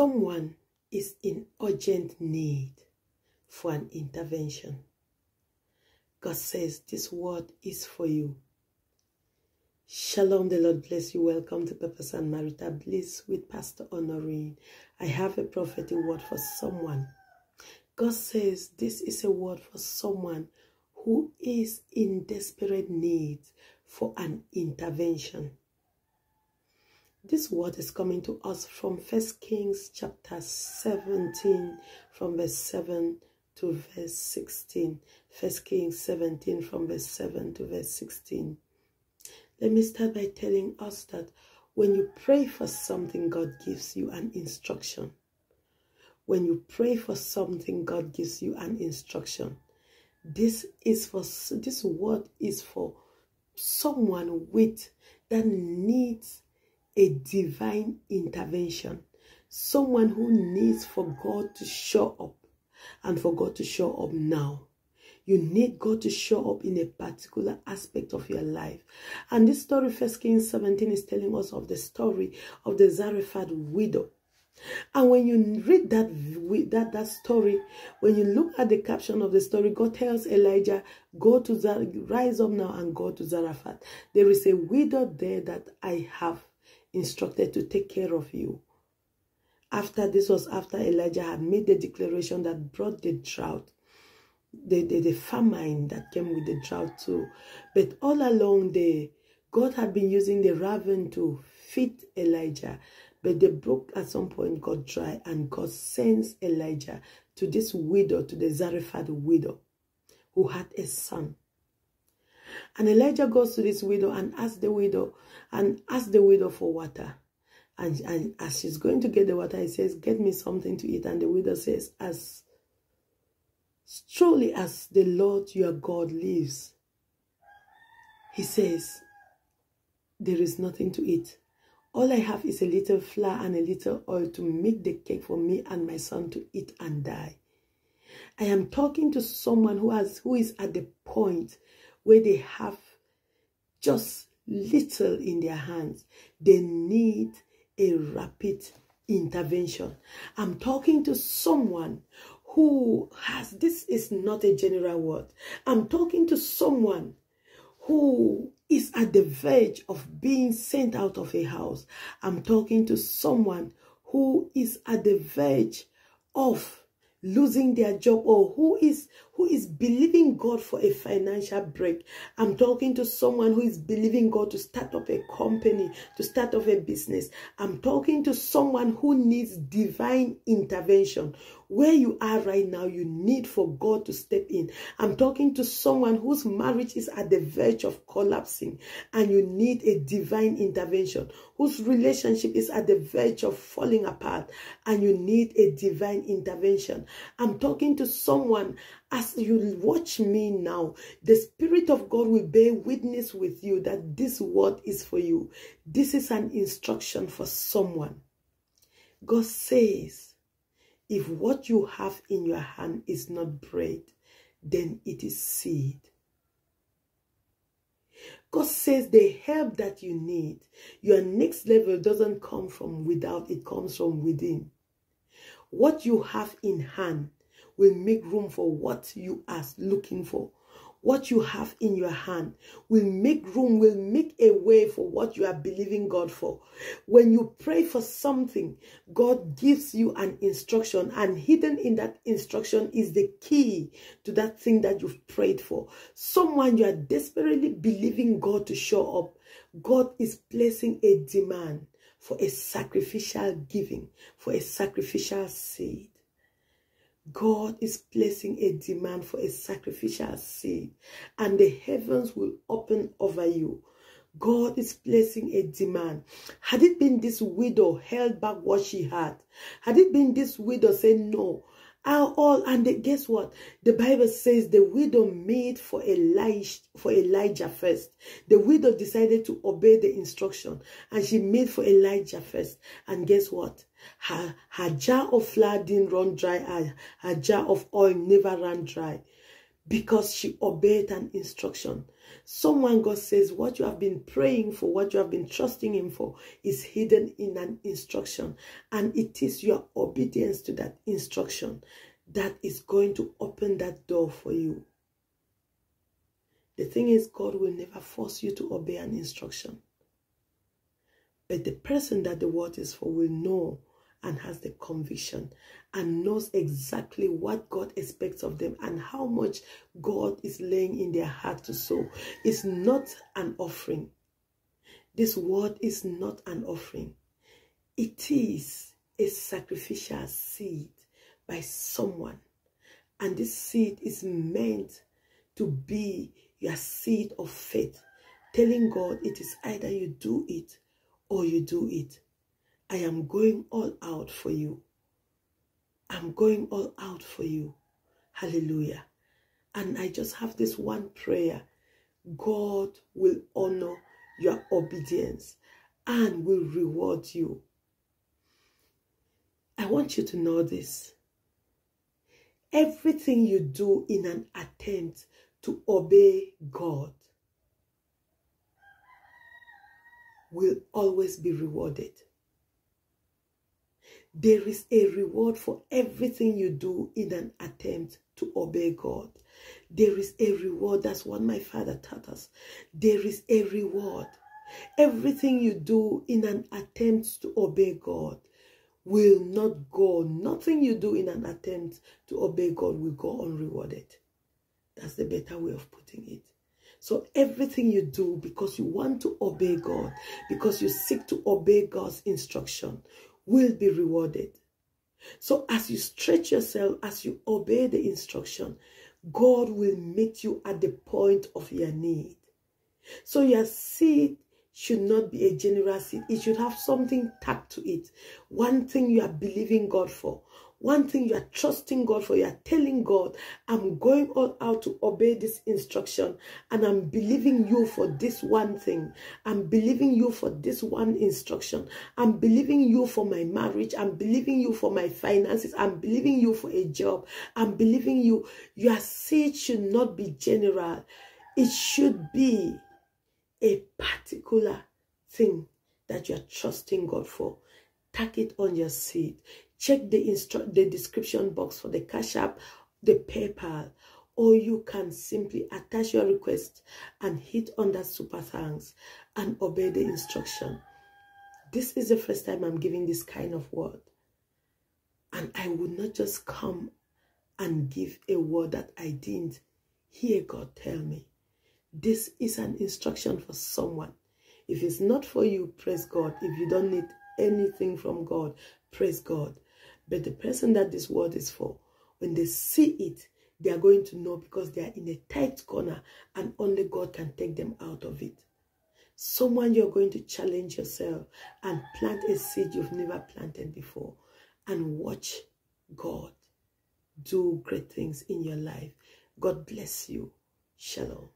Someone is in urgent need for an intervention. God says this word is for you. Shalom, the Lord bless you. Welcome to Purpose and Marital Bliss with Pastor Honorine. I have a prophetic word for someone. God says this is a word for someone who is in desperate need for an intervention. This word is coming to us from First Kings chapter 17 from verse 7 to verse 16. First Kings 17 from verse 7 to verse 16. Let me start by telling us that when you pray for something, God gives you an instruction. When you pray for something, God gives you an instruction. This is for this word is for someone with that needs a divine intervention. Someone who needs for God to show up and for God to show up now. You need God to show up in a particular aspect of your life. And this story, First Kings 17, is telling us of the story of the Zarephath widow. And when you read that, that, that story, when you look at the caption of the story, God tells Elijah, go to Zar rise up now and go to Zarephath. There is a widow there that I have instructed to take care of you. After this was after Elijah had made the declaration that brought the drought, the, the, the famine that came with the drought too. But all along the God had been using the raven to feed Elijah. But the brook at some point got dry and God sends Elijah to this widow, to the Zarephath widow, who had a son. And Elijah goes to this widow and asks the widow, and asks the widow for water. And, and as she's going to get the water, he says, get me something to eat. And the widow says, as truly as the Lord your God lives, he says, there is nothing to eat. All I have is a little flour and a little oil to make the cake for me and my son to eat and die. I am talking to someone who has who is at the point where they have just little in their hands. They need a rapid intervention. I'm talking to someone who has, this is not a general word. I'm talking to someone who is at the verge of being sent out of a house. I'm talking to someone who is at the verge of losing their job or who is who is believing God for a financial break. I'm talking to someone who is believing God to start up a company, to start up a business. I'm talking to someone who needs divine intervention. Where you are right now, you need for God to step in. I'm talking to someone whose marriage is at the verge of collapsing and you need a divine intervention, whose relationship is at the verge of falling apart and you need a divine intervention. I'm talking to someone as you watch me now, the Spirit of God will bear witness with you that this word is for you. This is an instruction for someone. God says, if what you have in your hand is not bread, then it is seed. God says the help that you need, your next level doesn't come from without, it comes from within. What you have in hand will make room for what you are looking for what you have in your hand will make room, will make a way for what you are believing God for. When you pray for something, God gives you an instruction, and hidden in that instruction is the key to that thing that you've prayed for. Someone you are desperately believing God to show up. God is placing a demand for a sacrificial giving, for a sacrificial seed. God is placing a demand for a sacrificial seed, and the heavens will open over you. God is placing a demand. Had it been this widow held back what she had, had it been this widow saying no, are all and the, guess what? The bible says the widow made for elijah for elijah first. The widow decided to obey the instruction and she made for elijah first. And guess what? Her her jar of flour didn't run dry her, her jar of oil never ran dry because she obeyed an instruction. Someone God says, what you have been praying for, what you have been trusting Him for, is hidden in an instruction. And it is your obedience to that instruction that is going to open that door for you. The thing is, God will never force you to obey an instruction. But the person that the word is for will know and has the conviction and knows exactly what God expects of them and how much God is laying in their heart to sow. It's not an offering. This word is not an offering. It is a sacrificial seed by someone. And this seed is meant to be your seed of faith, telling God it is either you do it or you do it. I am going all out for you. I'm going all out for you. Hallelujah. And I just have this one prayer. God will honor your obedience and will reward you. I want you to know this. Everything you do in an attempt to obey God will always be rewarded. There is a reward for everything you do in an attempt to obey God. There is a reward. That's what my father taught us. There is a reward. Everything you do in an attempt to obey God will not go. Nothing you do in an attempt to obey God will go unrewarded. That's the better way of putting it. So everything you do because you want to obey God, because you seek to obey God's instruction, will be rewarded. So as you stretch yourself, as you obey the instruction, God will meet you at the point of your need. So your seed should not be a general seed. It should have something tacked to it. One thing you are believing God for. One thing you are trusting God for, you are telling God, I'm going all out to obey this instruction and I'm believing you for this one thing. I'm believing you for this one instruction. I'm believing you for my marriage. I'm believing you for my finances. I'm believing you for a job. I'm believing you. Your seed should not be general. It should be a particular thing that you are trusting God for. Tack it on your seed. Check the, the description box for the Cash App, the PayPal, or you can simply attach your request and hit on that super thanks and obey the instruction. This is the first time I'm giving this kind of word. And I would not just come and give a word that I didn't hear God tell me. This is an instruction for someone. If it's not for you, praise God. If you don't need anything from God, praise God. But the person that this word is for, when they see it, they are going to know because they are in a tight corner and only God can take them out of it. Someone you're going to challenge yourself and plant a seed you've never planted before and watch God do great things in your life. God bless you. Shalom.